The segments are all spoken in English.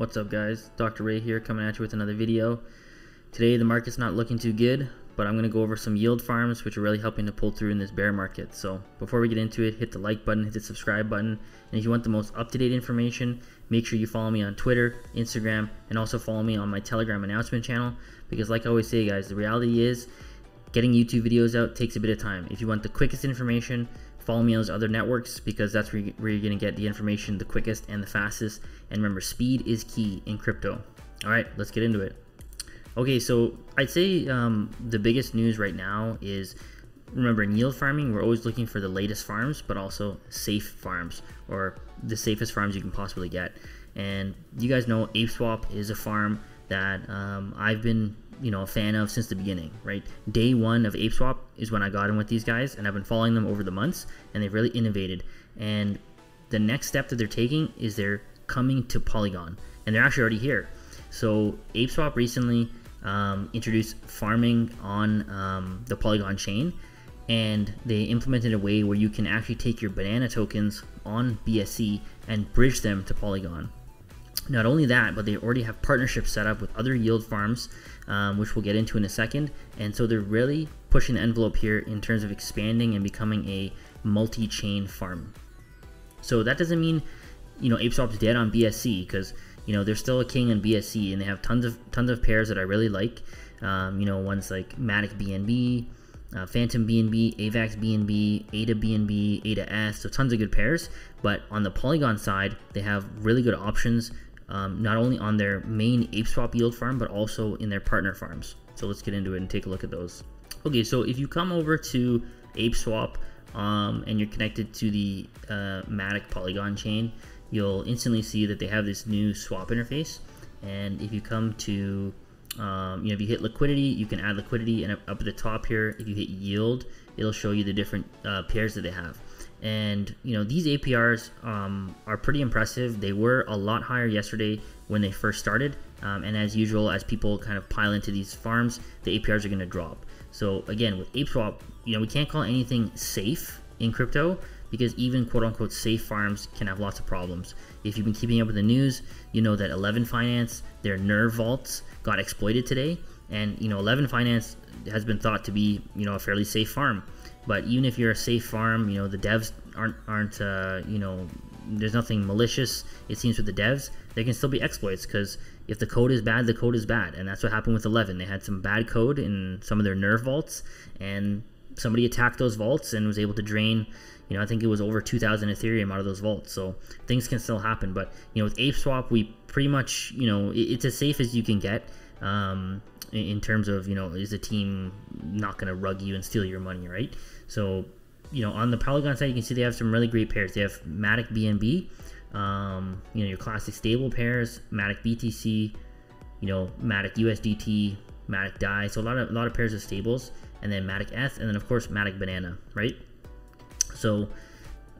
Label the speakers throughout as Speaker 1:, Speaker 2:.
Speaker 1: What's up guys? Dr. Ray here coming at you with another video. Today the market's not looking too good, but I'm going to go over some yield farms which are really helping to pull through in this bear market. So before we get into it, hit the like button, hit the subscribe button, and if you want the most up-to-date information, make sure you follow me on Twitter, Instagram, and also follow me on my Telegram announcement channel because like I always say guys, the reality is getting YouTube videos out takes a bit of time. If you want the quickest information, follow me on those other networks because that's where, you, you're going to get the information the quickest and the fastest. And remember, speed is key in crypto. All right, let's get into it. Okay, so I'd say um, the biggest news right now is remember in yield farming, we're always looking for the latest farms, but also safe farms or the safest farms you can possibly get. And you guys know ApeSwap is a farm that um, I've been you know a fan of since the beginning, right? Day one of ApeSwap is when I got in with these guys, and I've been following them over the months, and they've really innovated. And the next step that they're taking is they're coming to Polygon, and they're actually already here. So ApeSwap recently um, introduced farming on um, the Polygon chain, and they implemented a way where you can actually take your banana tokens on BSC and bridge them to Polygon. Not only that, but they already have partnerships set up with other yield farms, um, which we'll get into in a second. And so they're really pushing the envelope here in terms of expanding and becoming a multi-chain farm. So that doesn't mean, you know, ApeSwap's dead on BSC because you know they're still a king on BSC and they have tons of tons of pairs that I really like. Um, you know, ones like Matic BNB, uh, Fantom BNB, AVAX BNB, ADA BNB, ADA S, so tons of good pairs. But on the Polygon side, they have really good options um, not only on their main ApeSwap yield farm, but also in their partner farms. So let's get into it and take a look at those. Okay, so if you come over to ApeSwap um, and you're connected to the uh, Matic Polygon chain, you'll instantly see that they have this new swap interface. And if you come to, um, you know, if you hit liquidity, you can add liquidity. And up at the top here, if you hit yield, it'll show you the different uh, pairs that they have. And you know these APRs um, are pretty impressive. They were a lot higher yesterday when they first started, um, and as usual, as people kind of pile into these farms, the APRs are going to drop. So again, with ApeSwap, you know we can't call anything safe in crypto because even quote unquote safe farms can have lots of problems. If you've been keeping up with the news, you know that Eleven Finance, their Nerve vaults got exploited today, and you know Eleven Finance has been thought to be you know a fairly safe farm. But even if you're a safe farm, you know the devs aren't aren't uh, you know there's nothing malicious. It seems with the devs, there can still be exploits because if the code is bad, the code is bad, and that's what happened with 11. They had some bad code in some of their nerve vaults, and somebody attacked those vaults and was able to drain. You know, I think it was over 2,000 Ethereum out of those vaults. So things can still happen. But you know, with ApeSwap, we pretty much you know it's as safe as you can get. Um, in terms of you know is the team not going to rug you and steal your money right? So you know on the polygon side you can see they have some really great pairs. They have matic bnb um, you know your classic stable pairs matic btc you know matic usdt matic dai so a lot of a lot of pairs of stables and then matic eth and then of course matic banana right? So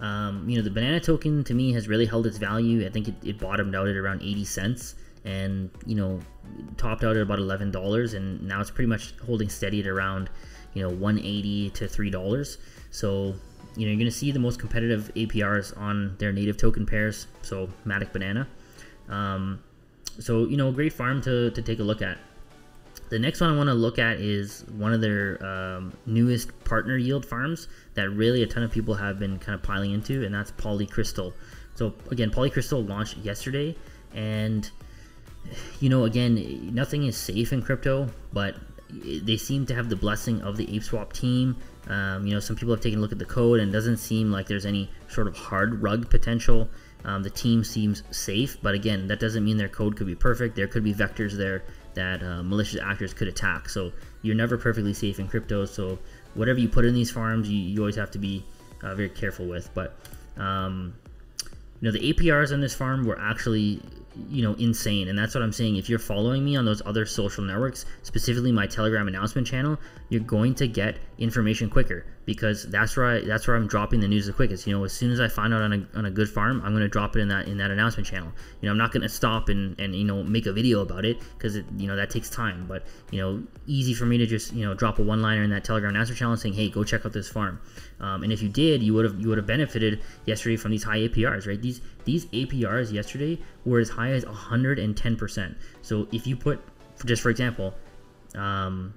Speaker 1: um, you know the banana token to me has really held its value. I think it, it bottomed out at around 80 cents and you know topped out at about $11 and now it's pretty much holding steady at around you know 180 to $3 so you know you're going to see the most competitive APRs on their native token pairs so Matic Banana. Um, so you know a great farm to, to take a look at. The next one I want to look at is one of their um, newest partner yield farms that really a ton of people have been kind of piling into and that's Polycrystal. So again Polycrystal launched yesterday and you know, again, nothing is safe in crypto, but they seem to have the blessing of the ApeSwap team. Um, you know, some people have taken a look at the code and it doesn't seem like there's any sort of hard rug potential. Um, the team seems safe, but again, that doesn't mean their code could be perfect. There could be vectors there that uh, malicious actors could attack. So you're never perfectly safe in crypto. So whatever you put in these farms, you, you always have to be uh, very careful with. But um, you know, the APRs on this farm were actually you know insane. And that's what i'm saying. If you're following me on those other social networks specifically my telegram announcement channel you're going to get information quicker because that's where I, that's where i'm dropping the news the quickest. You know as soon as i find out on a, on a good farm i'm going to drop it in that in that announcement channel. You know i'm not going to stop and and you know make a video about it because you know that takes time. But you know easy for me to just you know drop a one liner in that telegram announcement channel saying hey go check out this farm. Um, and if you did you would have you would have benefited yesterday from these high aprs right? These these aprs yesterday were as high as 110%. So if you put, just for example, um,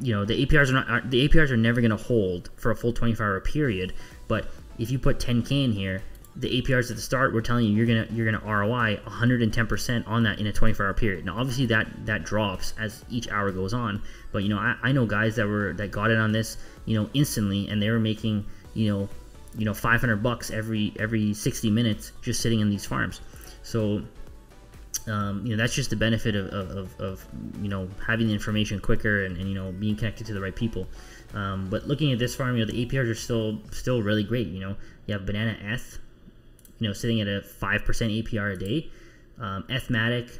Speaker 1: you know the APRs are not are, the APRs are never going to hold for a full 24 hour period. But if you put 10k in here, the APRs at the start we're telling you you're gonna you're gonna ROI 110% on that in a 24 hour period. Now obviously that that drops as each hour goes on, but you know I, I know guys that were that got in on this you know instantly and they were making you know you know 500 bucks every every 60 minutes just sitting in these farms. So um, you know that's just the benefit of, of, of, you know having the information quicker and, and, you know being connected to the right people. Um, but looking at this farm, you know the APRs are still still really great. You know you have Banana S, you know sitting at a five percent APR a day. Um, Ethmatic,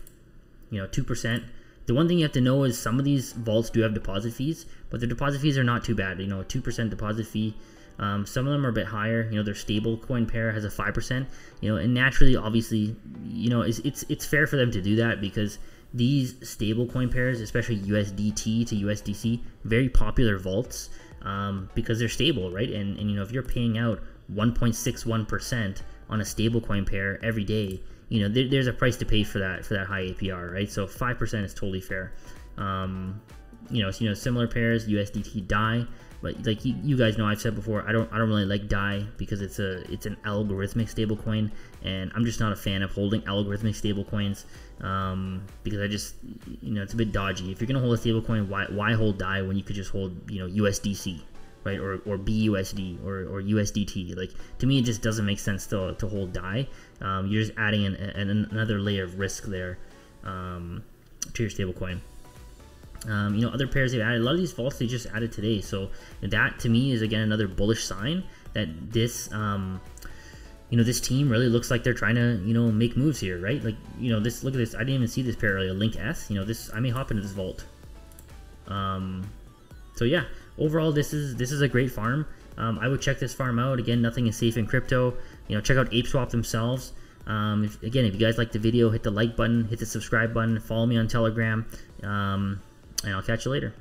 Speaker 1: you know two percent. The one thing you have to know is some of these vaults do have deposit fees, but the deposit fees are not too bad. You know a two percent deposit fee um, some of them are a bit higher. You know, their stable coin pair has a five percent. You know, and naturally, obviously, you know, it's, it's it's fair for them to do that because these stable coin pairs, especially USDT to USDC, very popular vaults um, because they're stable, right? And and you know, if you're paying out 1.61 percent on a stable coin pair every day, you know, there, there's a price to pay for that for that high APR, right? So five percent is totally fair. Um, you know, so, you know, similar pairs, USDT DAI. But like you, guys know, I've said before, I don't I don't really like DAI because it's a it's an algorithmic stablecoin, and I'm just not a fan of holding algorithmic stablecoins um, because I just you know it's a bit dodgy. If you're gonna hold a stablecoin, why why hold DAI when you could just hold you know USDC, right, or or BUSD or, or USDT? Like to me, it just doesn't make sense to to hold DAI. Um, you're just adding an, an, another layer of risk there um, to your stablecoin. Um, you know, other pairs they've added. A lot of these vaults they just added today. So that to me is again another bullish sign that this, um, you know, this team really looks like they're trying to, you know, make moves here, right? Like, you know, this look at this. I didn't even see this pair earlier. Link S. You know, this I may hop into this vault. Um, so yeah, overall this is this is a great farm. Um, I would check this farm out. Again, nothing is safe in crypto. You know, check out ApeSwap themselves. Um, if, again, if you guys like the video, hit the like button, hit the subscribe button, follow me on Telegram. Um, and I'll catch you later.